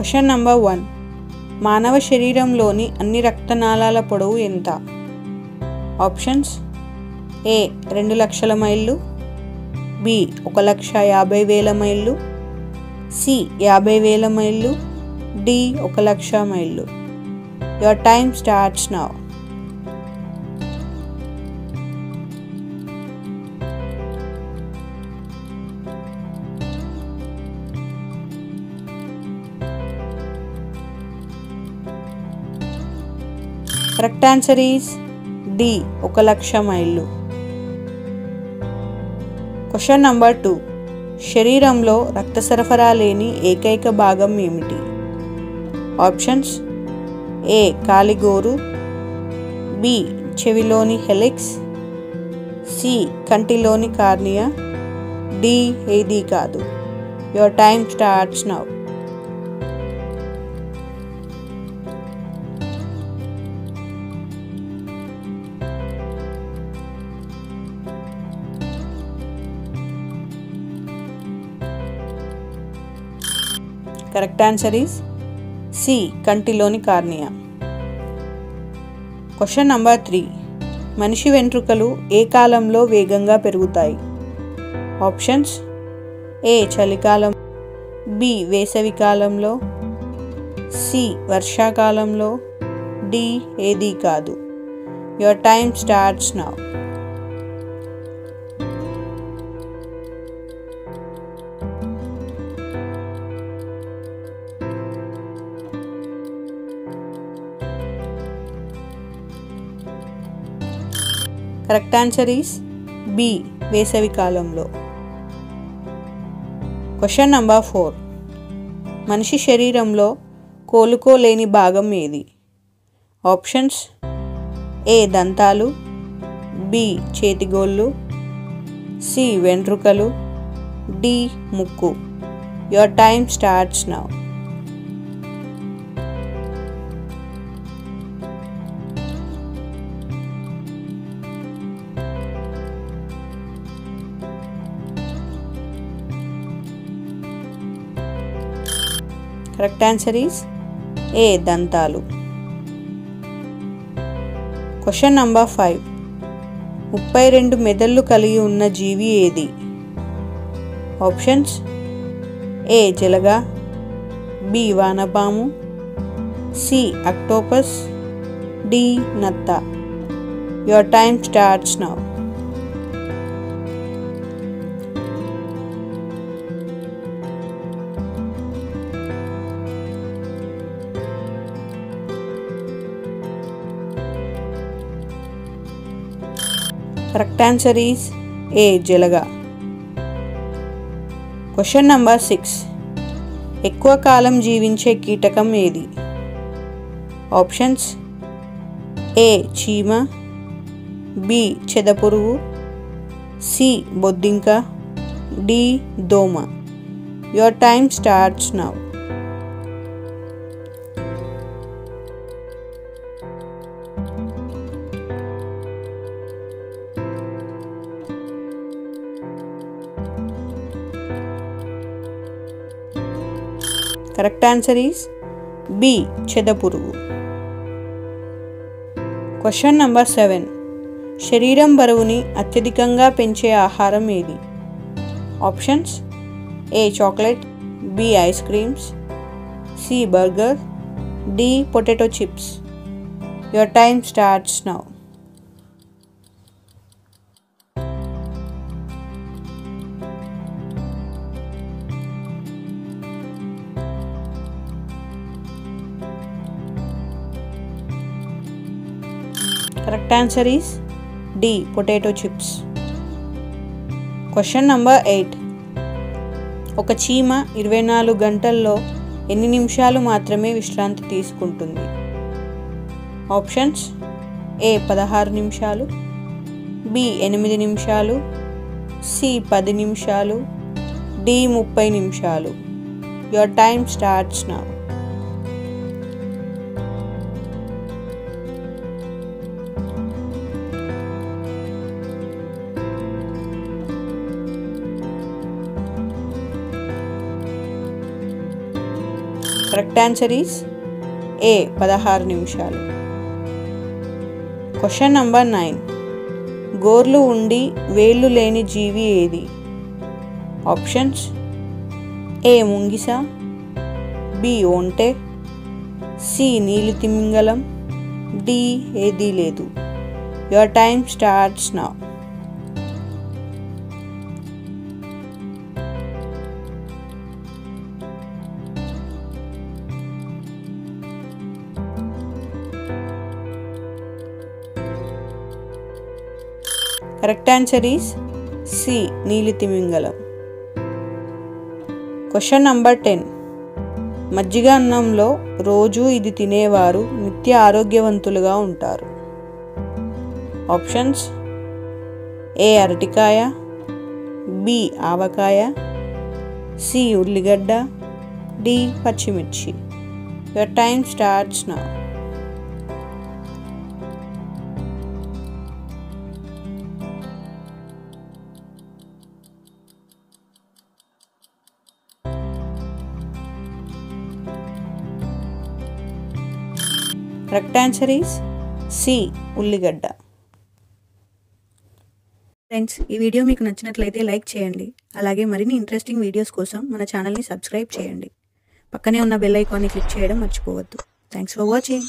Question number one. మానవ శరీరంలోని అన్ని రక్తనాళాల పొడవు ఎంత? ఆప్షన్స్. ఏ రెండు లక్షల మైళ్ళు. బి ఒక లక్ష యాభై వేల మైళ్ళు. సి యాభై వేల మైళ్ళు. డి ఒక లక్ష మైళ్ళు. Your time starts now. Correct answer is D lakh లక్ష మైళ్ళు. Question number two. శరీరంలో రక్త సరఫరా లేని ఏకైక భాగం ఏమిటి? ఆప్షన్స్ ఏ కాలిగోరు బి చెవిలోని హెలిక్స్ సి కంటిలోని కార్నియా డి ఏది కాదు. Your time starts now. Correct answer is C కంటిలోని cornea. Question number three మనిషి వెంట్రుకలు ఏ కాలంలో వేగంగా పెరుగుతాయి? ఆప్షన్స్ ఏ చలికాలం. బి వేసవి కాలంలో. సి వర్షాకాలంలో. డి ఏది కాదు. Your time starts now correct answer is B వేసవి కాలంలో. క్వశ్చన్ నంబర్ ఫోర్ మనిషి శరీరంలో కోలుకోలేని భాగం ఏది? ఆప్షన్స్ ఏ దంతాలు బి చేతిగోళ్ళు సి వెంట్రుకలు డి ముక్కు. Your time starts now correct answer is A దంతాలు క్వశ్చన్ నంబర్ ఫైవ్ ముప్పై రెండు మెదళ్ళు కలిగి ఉన్న జీవి ఏది? ఆప్షన్స్ ఏ జలగ. బి వానపాము సి అక్టోపస్ డి నత్త. Your time starts now correct answer is A జలగా question number six ఎక్కువ కాలం జీవించే కీటకం ఏది? ఆప్షన్స్ ఏ చీమ. బి చెదపురుగు. సి బొద్దింక. డి దోమ. Your time starts now correct answer is B చెదపురుగు question number seven శరీరం బరువుని అత్యధికంగా పెంచే ఆహారం ఏది? Options A chocolate B ice creams C burger D potato chips your time starts now correct answer is D potato chips question number eight ఒక చీమ ఇరవై నాలుగు గంటల్లో ఎన్ని నిమిషాలు మాత్రమే విశ్రాంతి తీసుకుంటుంది? ఆప్షన్స్ ఏ పదహారు నిమిషాలు. బి ఎనిమిది నిమిషాలు. సి పది నిమిషాలు. డి ముప్పై నిమిషాలు. Your time starts now correct answer is A పదహారు నిమిషాలు. క్వశ్చన్ నంబర్ నైన్ గోర్లు ఉండి వేళ్ళు లేని జీవి ఏది? ఆప్షన్స్ ఏ ముంగిస. బి ఒంటె. సి నీలి తిమింగలం. డి ఏదీ లేదు. Your time starts now correct answer is C నీలి తిమింగలం క్వశ్చన్ నంబర్ టెన్ మజ్జిగ అన్నంలో రోజు ఇది తినేవారు నిత్య ఆరోగ్యవంతులుగా ఉంటారు. ఆప్షన్స్ ఏ అరటికాయ. బి ఆవకాయ. సి ఉల్లిగడ్డ. డి పచ్చిమిర్చి. Your time starts now correct C ఉల్లిగడ్డ. ఫ్రెండ్స్ ఈ వీడియో మీకు నచ్చినట్లయితే లైక్ చేయండి. అలాగే మరిన్ని ఇంట్రెస్టింగ్ వీడియోస్ కోసం మన ఛానల్ని సబ్స్క్రైబ్ చేయండి. పక్కనే ఉన్న బెల్ ఐకాన్ని క్లిక్ చేయడం మర్చిపోవద్దు. Thanks for watching